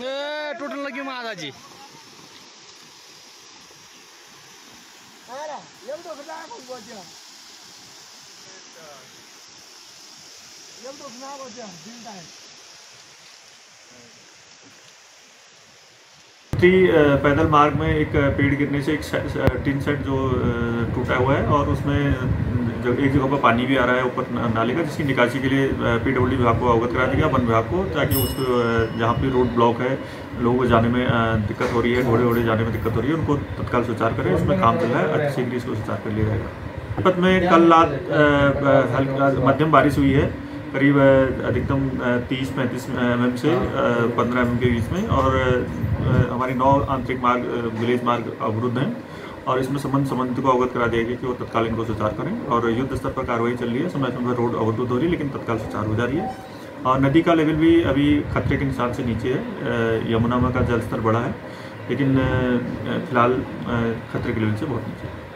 ए, टूटने लगी महाराजी ఏం टी पैदल मार्ग में एक पेड़ गिरने से एक टिन सेट जो टूटा हुआ है और उसमें जो एक जगह पर पानी भी आ रहा है ऊपर नाले का जिसकी निकासी के लिए पीडब्ल्यू विभाग को अवगत करा दिया वन विभाग को, ताकि उसको जहाँ पे रोड ब्लॉक है, लोगों को जाने में दिक्कत हो रही है घोड़े वोड़े जाने में दिक्कत हो रही है, उनको तत्काल सुचार करें, उसमें काम चल रहा है अति शीघ्र इसको सुचार कर लिया जाएगा। तिब्बत में कल रात मध्यम बारिश हुई है, करीब अधिकतम तीस पैंतीस एम से पंद्रह एम के बीच में, और हमारी नौ आंतरिक मार्ग विलेज मार्ग अवरुद्ध हैं और इसमें संबंध संबंधित को अवगत करा दिया गया कि वो तत्काल इनको सुचार करें और युद्ध स्तर पर कार्रवाई चल रही है। समय समय पर रोड अवरुद्ध हो रही है, लेकिन तत्काल सुचार हो जा रही है। और नदी का लेवल भी अभी खतरे के निशान से नीचे है। यमुना का जल स्तर बढ़ा है, लेकिन फ़िलहाल खतरे के लेवल से बहुत नीचे है।